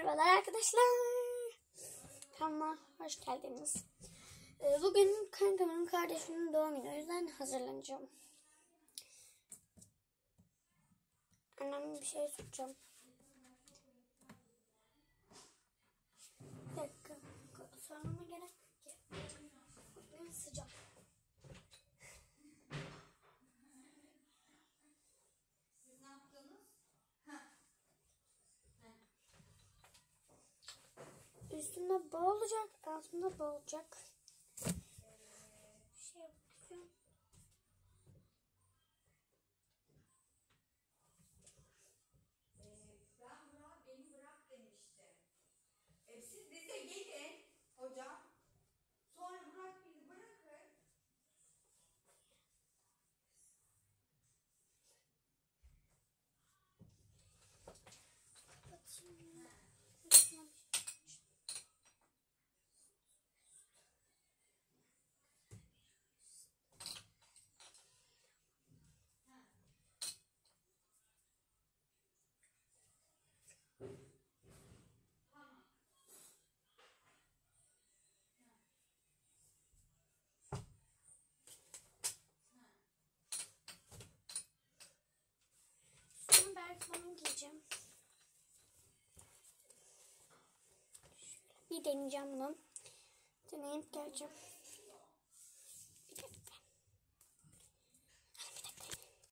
Merhabalar arkadaşlar. Kanalıma hoş geldiniz. Ee, Bugün kankamın kardeşinin doğum günü. O yüzden hazırlanacağım. Anneme bir şey soracağım. Üstünde bol olacak, altında. Bir şey yapacağım. Ben giyeceğim. Bir deneyeceğim bunu. Deneyip geleceğim.